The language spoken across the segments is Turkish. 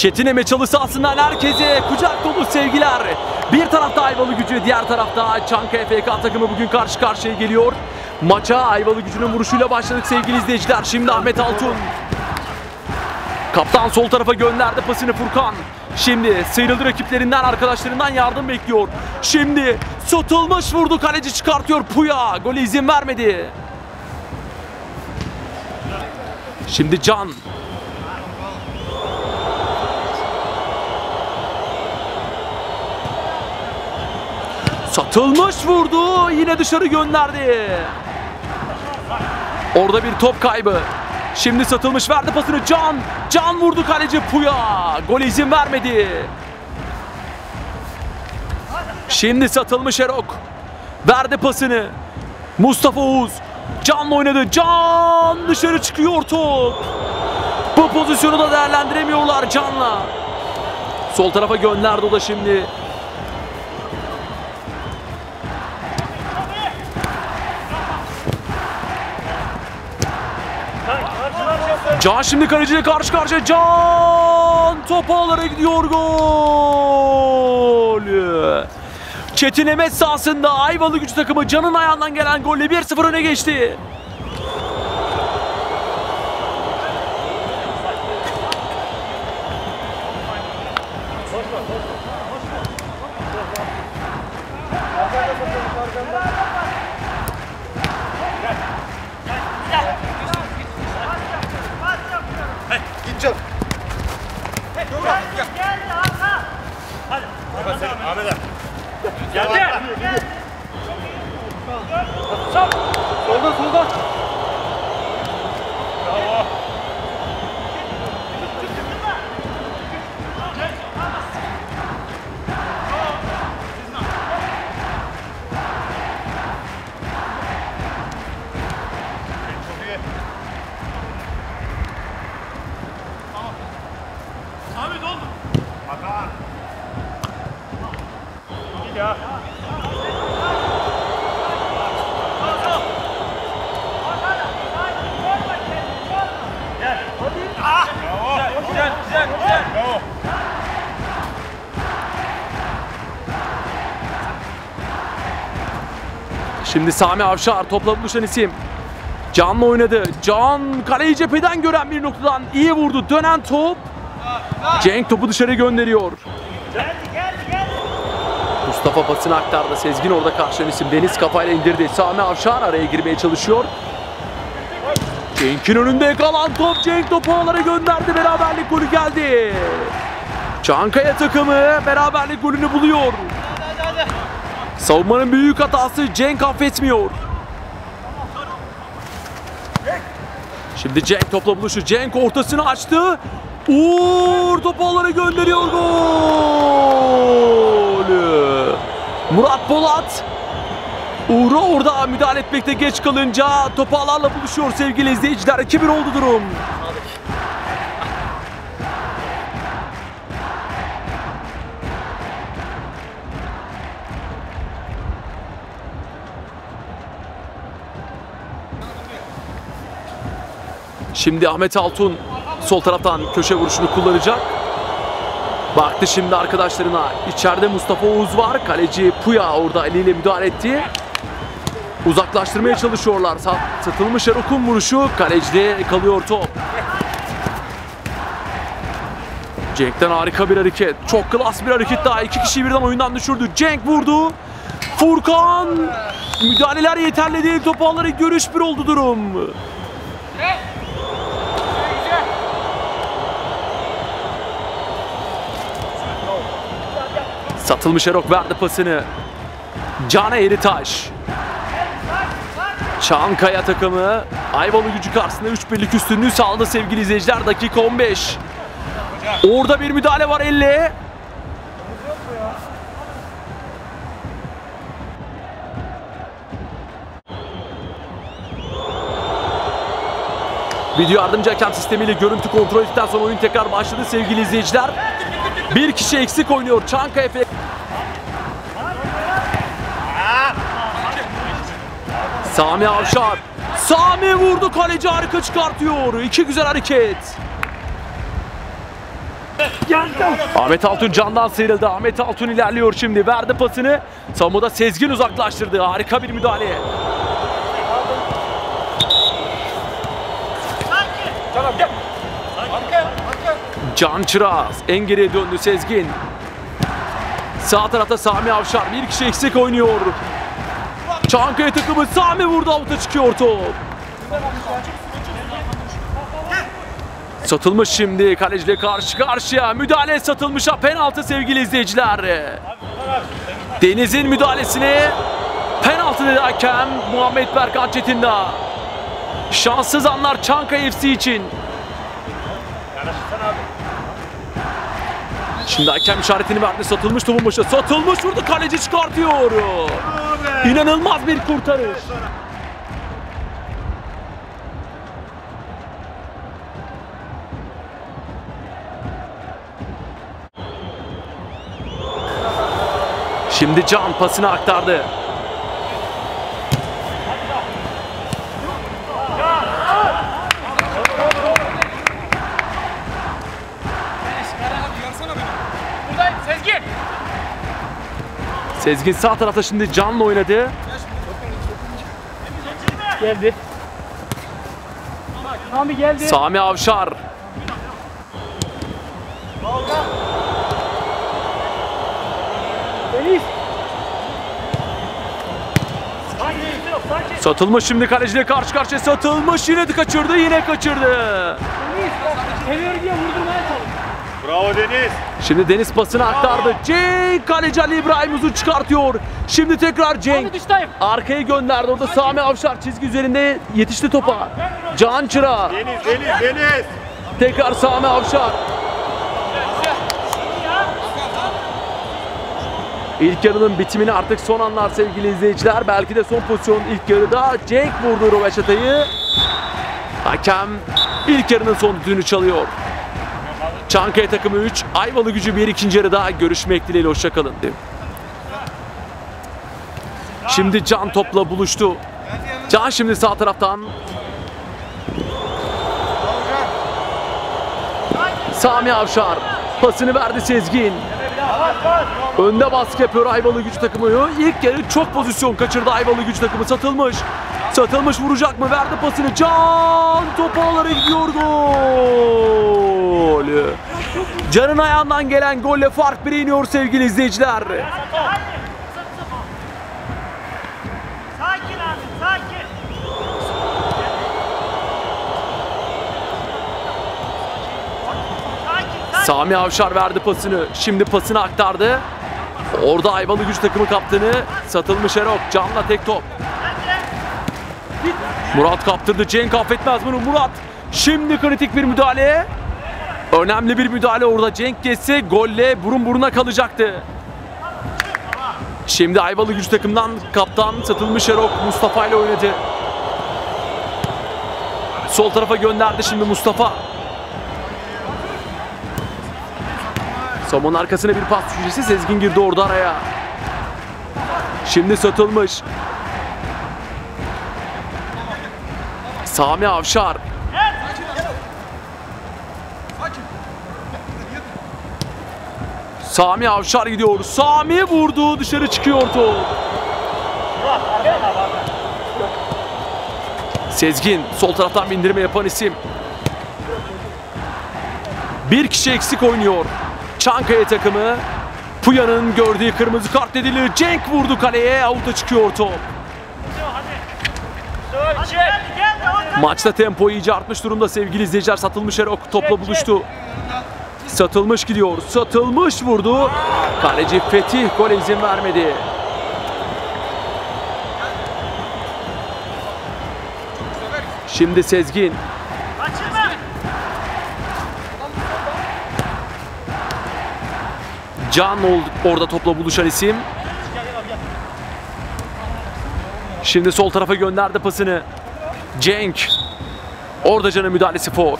Çetin Emeçalı sahasından herkese kucak dolu sevgiler. Bir tarafta Ayvalı gücü, diğer tarafta Çankaya FK takımı bugün karşı karşıya geliyor. Maça Ayvalı gücünün vuruşuyla başladık sevgili izleyiciler. Şimdi Ahmet Altun. Kaptan sol tarafa gönderdi pasını Furkan. Şimdi sıyrıldı rakiplerinden arkadaşlarından yardım bekliyor. Şimdi satılmış vurdu kaleci çıkartıyor Puya. Golü izin vermedi. Şimdi Can. Satılmış vurdu. Yine dışarı gönderdi. Orada bir top kaybı. Şimdi satılmış verdi pasını Can. Can vurdu kaleci Puya. Gol izin vermedi. Şimdi satılmış Erok. Verdi pasını. Mustafa Oğuz. Can'la oynadı. Can dışarı çıkıyor top. Bu pozisyonu da değerlendiremiyorlar Can'la. Sol tarafa gönderdi o da şimdi. Can şimdi kaleciyle karşı karşıya. Can top ağlara gidiyor gol. Çetin Emet sahasında Ayvalı gücü takımı Can'ın ayağından gelen golle 1-0 öne geçti. Geldi. Solda solda. Bravo. Çok iyi. Ahmet oldu. Hakan. İyi ya. Bravo. Güzel, güzel, güzel. Bravo. Şimdi Sami Avşar topla buluşan isim. Can'la oynadı. Can kaleyi cepheden gören bir noktadan iyi vurdu. Dönen top. Cenk topu dışarı gönderiyor. Mustafa pasını aktardı. Sezgin orada karşılayan isim. Deniz kafayla indirdi. Sami Avşar araya girmeye çalışıyor. Cenk'in önünde kalan top. Cenk topu ağlara gönderdi. Beraberlik golü geldi. Çankaya takımı beraberlik golünü buluyor. Savunmanın büyük hatası Cenk affetmiyor. Şimdi Cenk topla buluşu. Cenk ortasını açtı. Uğur topu ağlara gönderiyor gol. Murat Polat Uğur'a orada müdahale etmekte geç kalınca topu ağlarla buluşuyor sevgili izleyiciler. 2-1 oldu durum. Şimdi Ahmet Altun sol taraftan köşe vuruşunu kullanacak. Baktı şimdi arkadaşlarına. İçeride Mustafa Oğuz var. Kaleci Puya orada eliyle müdahale etti. Uzaklaştırmaya çalışıyorlar. Sa- Satılmış Erok'un vuruşu. Kalecide kalıyor top. Cenk'ten harika bir hareket. Çok klas bir hareket daha. İki kişiyi birden oyundan düşürdü. Cenk vurdu. Furkan. Müdahaleler yeterli değil. Topu ağları görüş bir oldu durum. Satılmış Erok verdi pasını. Can Eğritaş. Çankaya takımı Ayvalı gücü karşısında 3 birlik üstünlüğü sağladı sevgili izleyiciler. Dakika 15. Orada bir müdahale var elle. Video yardımcı hakem sistemiyle görüntü kontrol ettikten sonra oyun tekrar başladı sevgili izleyiciler. Bir kişi eksik oynuyor Çankaya F. Sami Avşar. Sami vurdu kaleci harika çıkartıyor. İki güzel hareket. Ahmet Altun candan sıyrıldı. Ahmet Altun ilerliyor şimdi. Verdi pasını. Savunmada Sezgin uzaklaştırdı. Harika bir müdahale. Can Çıraz en geriye döndü Sezgin. Sağ tarafta Sami Avşar bir kişi eksik oynuyor. Çankaya takımı Sami vurdu avuta çıkıyor top. Satılmış şimdi kaleciyle karşı karşıya. Müdahale satılmışa penaltı sevgili izleyiciler. Deniz'in müdahalesini penaltı dedi hakem Muhammed Berkan Çetindağ. Şanssız anlar Çankaya FC için. Şimdi hakem işaretini verdi. Satılmış topun başı. Satılmış vurdu. Kaleci çıkartıyor. İnanılmaz bir kurtarış. Şimdi Can pasını aktardı. Sezgin sağ tarafta şimdi Can'la oynadı. Geldi. Sami geldi. Sami Avşar. Deniz. Satılmış şimdi kaleciyle karşı karşıya satılmış. Yine de kaçırdı yine kaçırdı. Deniz. Diye vurdurmaya çalış. Bravo Deniz. Şimdi Deniz pasını aktardı. Cenk kaleci Ali İbrahim Uzun çıkartıyor. Şimdi tekrar Cenk. Arkayı gönderdi orada Sami Avşar çizgi üzerinde yetişti topa. Can Çıra. Deniz Deniz Deniz. Tekrar Sami Avşar. İlk yarının bitimini artık son anlar sevgili izleyiciler. Belki de son pozisyon ilk yarıda Cenk vurdu Roveşata'yı. Hakem ilk yarının son düdüğünü çalıyor. Çankaya takımı 3, Ayvalı gücü bir ikinci yarıda görüşmek dileğiyle hoşçakalın. Şimdi Can topla buluştu. Can şimdi sağ taraftan Sami Avşar pasını verdi Sezgin. Önde baskı yapıyor Ayvalı güç takımı. İlk yarı çok pozisyon kaçırdı Ayvalı güç takımı. Satılmış. Satılmış vuracak mı? Verdi pasını. Can topu alarak gidiyor gol. Can'ın ayağından gelen golle fark bire iniyor sevgili izleyiciler. Sami Avşar verdi pasını. Şimdi pasını aktardı. Orada Ayvalı güç takımı kaptanı satılmış Erok. Can'la tek top. Murat kaptırdı. Cenk affetmez bunu. Murat şimdi kritik bir müdahale. Önemli bir müdahale orada. Cenk geçse golle burun buruna kalacaktı. Şimdi Ayvalı güç takımdan kaptan satılmış Erok Mustafa ile oynadı. Sol tarafa gönderdi şimdi Mustafa. Savunmanın arkasına bir pas düşüncesi Sezgin girdi orada araya. Şimdi satılmış. Sami Avşar. Sami Avşar gidiyor. Sami vurdu. Dışarı çıkıyor top. Sezgin sol taraftan bindirme yapan isim. Bir kişi eksik oynuyor. Çankaya takımı Puya'nın gördüğü kırmızı kart nedeniyle Cenk vurdu kaleye. Avuta çıkıyor top. Maçta tempo iyice artmış durumda sevgili izleyiciler. Satılmış Erok topla buluştu. Satılmış gidiyor. Satılmış vurdu. Kaleci Fetih gole izin vermedi. Şimdi Sezgin. Can oldu orada topla buluşan isim. Şimdi sol tarafa gönderdi pasını. Cenk. Orada Can'ın müdahalesi for.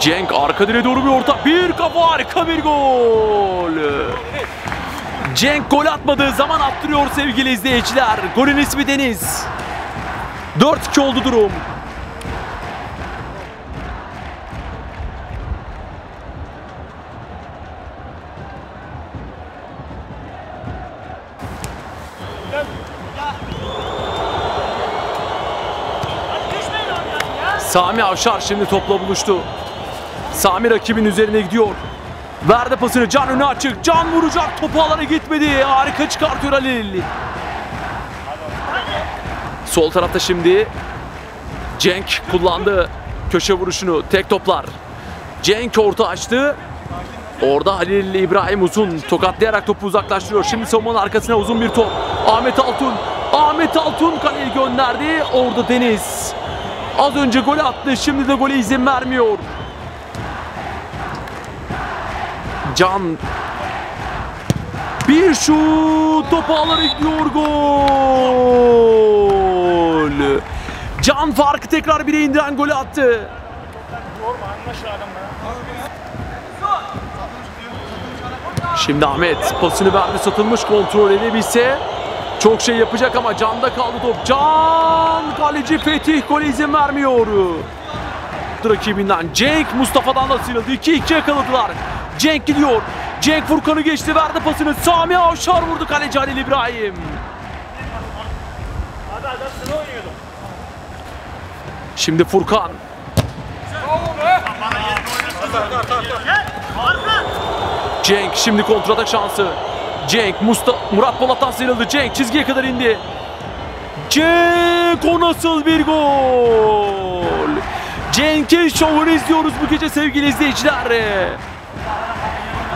Cenk arka direğe doğru bir orta. Bir kafa harika bir gol. Cenk gol atmadığı zaman attırıyor sevgili izleyiciler. Golün ismi Deniz. 4-2 oldu durum. Sami Avşar şimdi topla buluştu. Sami rakibin üzerine gidiyor. Verdi pasını Can önü açık. Can vuracak. Topu alana gitmedi. Harika çıkartıyor Halil. Sol tarafta şimdi Cenk kullandı köşe vuruşunu. Tek toplar. Cenk orta açtı. Orada Halil İbrahim Uzun tokatlayarak topu uzaklaştırıyor. Şimdi savunmanın arkasına uzun bir top. Ahmet Altun. Ahmet Altun kaleye gönderdi. Orada Deniz. Az önce gol attı. Şimdi de gole izin vermiyor. Can. Bir şut. Topu alana gidiyor. Gol. Can farkı tekrar bire indiren golü attı. Şimdi Ahmet pasını verdi satılmış kontrol edebilse çok şey yapacak ama Can'da kaldı top. Can kaleci Fetih gole izin vermiyor. Rakibinden Cenk Mustafa'dan da sıyrıldı. 2-2 yakaladılar. Cenk gidiyor. Cenk Furkan'ı geçti verdi pasını. Sami Avşar vurdu kaleci Halil İbrahim. Şimdi Furkan. Cenk şimdi kontratak şansı. Cenk Musta Murat Polat'tan sıyrıldı. Cenk çizgiye kadar indi. Cenk o nasıl bir gol? Cenk'in şovunu izliyoruz bu gece sevgili izleyiciler.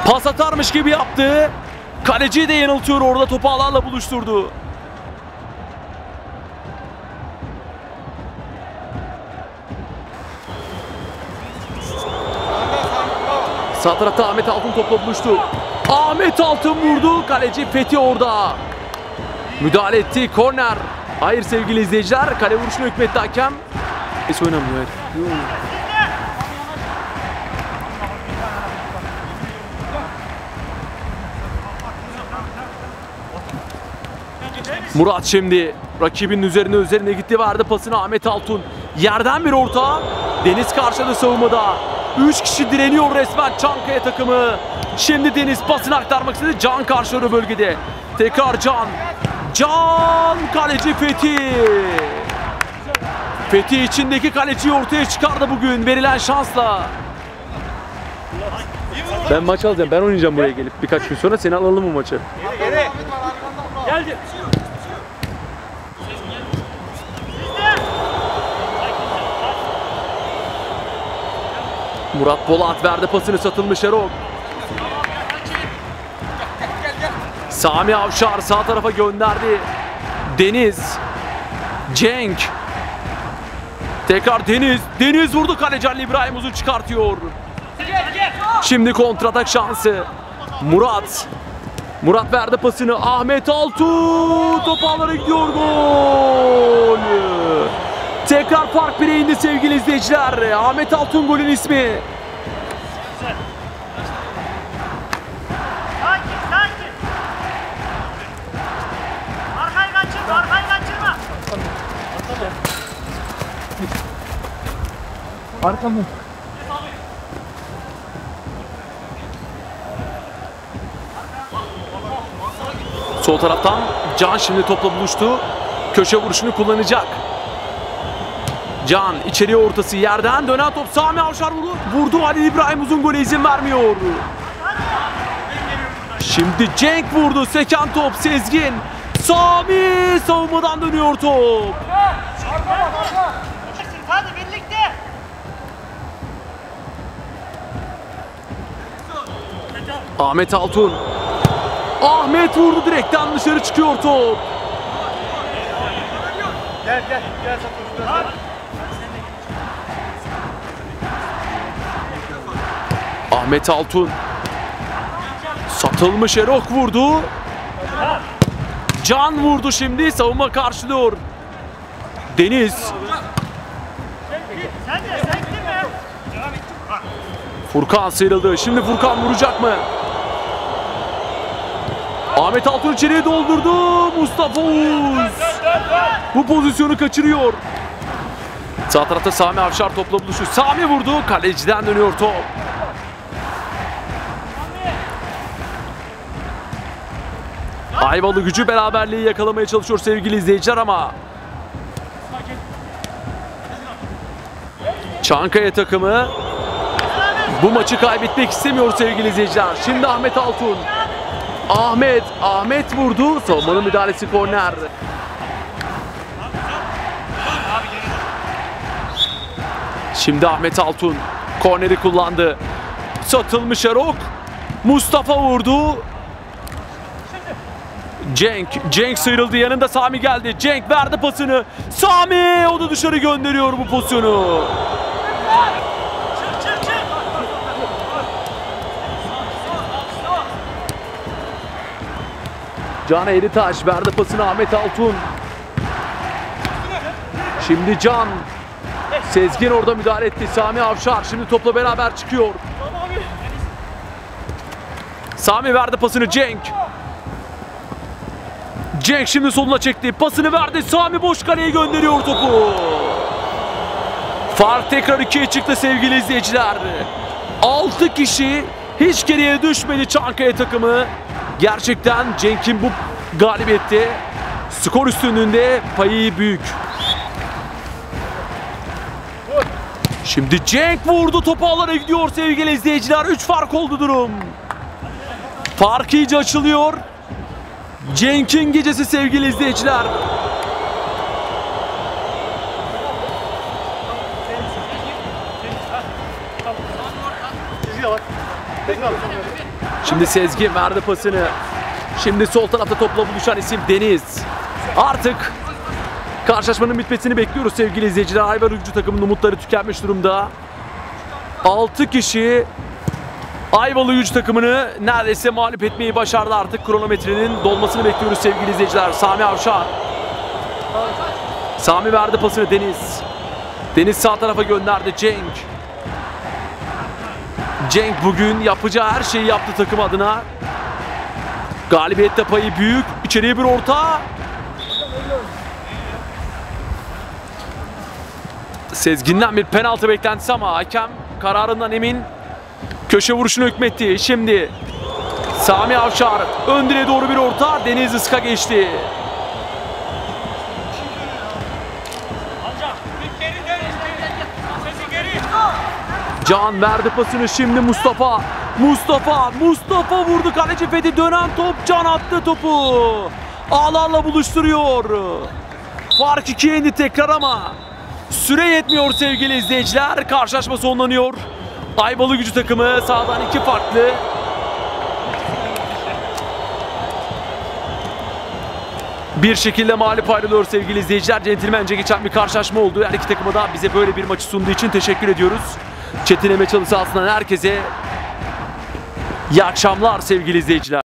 Pas atarmış gibi yaptı. Kaleciyi de yanıltıyor orada topu alanla buluşturdu. Sağ tarafta Ahmet Altın topla buluştu. Ahmet Altın vurdu. Kaleci Fethi orada. Müdahale etti. Korner. Hayır sevgili izleyiciler. Kale vuruşunu hükmetti hakem. Hiç oynamıyor. evet. Murat şimdi rakibinin üzerine üzerine gitti verdi pasını Ahmet Altun. Yerden bir orta. Deniz karşıladı savunmada. 3 kişi direniyor resmen Çankaya takımı. Şimdi Deniz pasını aktarmak istedi. Can karşılıyor bölgede. Tekrar Can. Can kaleci Fethi. Fethi içindeki kaleciyi ortaya çıkardı bugün verilen şansla. Ben maç alacağım. Ben oynayacağım buraya gelip birkaç gün sonra seni alalım bu maçı. Geldi. Murat Polat verdi pasını satılmış Erol. Sami Avşar sağ tarafa gönderdi. Deniz. Cenk. Tekrar Deniz. Deniz vurdu kaleci Ali İbrahim Uzun çıkartıyor. Şimdi kontratak şansı. Murat. Murat verdi pasını. Ahmet Altun top ağlara gidiyor gol. Tekrar fark bire indi sevgili izleyiciler. Ahmet Altun golün ismi. Arkamı. Sol taraftan Can şimdi topla buluştu. Köşe vuruşunu kullanacak. Can içeriye ortası yerden dönen top Sami Avşar vurdu. Vurdu Ali İbrahim Uzun gole izin vermiyor. Şimdi Cenk vurdu. Seken top Sezgin. Sami savunmadan dönüyor top. Ahmet Altun. Ahmet vurdu direkten dışarı çıkıyor top. Gel gel. Gel satın. Ahmet Altun. Satılmış Erok vurdu. Can vurdu şimdi savunma karşılıyor. Deniz. Furkan sıyrıldı. Şimdi Furkan vuracak mı? Ahmet Altun içeriye doldurdu. Mustafa Oğuz. Bu pozisyonu kaçırıyor. Sağ tarafta Sami Avşar topla buluşuyor. Sami vurdu. Kaleciden dönüyor top. Ayvalı gücü beraberliği yakalamaya çalışıyor sevgili izleyiciler ama Çankaya takımı bu maçı kaybetmek istemiyor sevgili izleyiciler. Şimdi Ahmet Altun. Ahmet, Ahmet vurdu. Savunmanın müdahalesi korner. Şimdi Ahmet Altun korneri kullandı. Satılmış Erok. Mustafa vurdu. Cenk, Cenk sıyrıldı yanında Sami geldi. Cenk verdi pasını. Sami o da dışarı gönderiyor bu pozisyonu. Can Eritaş verdi pasını Ahmet Altun. Şimdi Can. Sezgin orada müdahale etti. Sami Avşar şimdi topla beraber çıkıyor. Sami verdi pasını Cenk. Cenk şimdi soluna çekti. Pasını verdi. Sami boş kaleye gönderiyor topu. Fark tekrar ikiye çıktı sevgili izleyiciler. 6 kişi hiç geriye düşmedi Çankaya takımı. Gerçekten Cenk'in bu galibiyette skor üstünlüğünde payı büyük. Şimdi Cenk vurdu topu alana gidiyor sevgili izleyiciler. 3 fark oldu durum. Fark iyice açılıyor. Cenk'in gecesi sevgili izleyiciler. Şimdi Sezgin verdi pasını. Şimdi sol tarafta topla buluşan isim Deniz. Artık karşılaşmanın bitmesini bekliyoruz sevgili izleyiciler. Ayvalık takımının umutları tükenmiş durumda. 6 kişi Ayvalı gücü takımını neredeyse mağlup etmeyi başardı artık. Kronometrenin dolmasını bekliyoruz sevgili izleyiciler. Sami Avşar. Sami verdi pasını Deniz. Deniz sağ tarafa gönderdi Cenk. Cenk bugün yapacağı her şeyi yaptı takım adına. Galibiyette payı büyük. İçeriye bir orta. Sezgin'den bir penaltı beklentisi ama hakem kararından emin. Köşe vuruşunu hükmetti. Şimdi Sami Avşar ön direğe doğru bir orta. Deniz Iska geçti. Can verdi pasını şimdi Mustafa. Mustafa, Mustafa vurdu kaleci Fethi dönen top Can attı topu. Ağlarla buluşturuyor. Fark ikiye indi tekrar ama süre yetmiyor sevgili izleyiciler. Karşılaşma sonlanıyor. Ayvalı gücü takımı sağdan iki farklı. Bir şekilde mağlup ayrılıyor sevgili izleyiciler. Centilmence geçen bir karşılaşma oldu. Her iki takıma da bize böyle bir maçı sunduğu için teşekkür ediyoruz. Çetin Emeçalı sahasından herkese iyi akşamlar sevgili izleyiciler.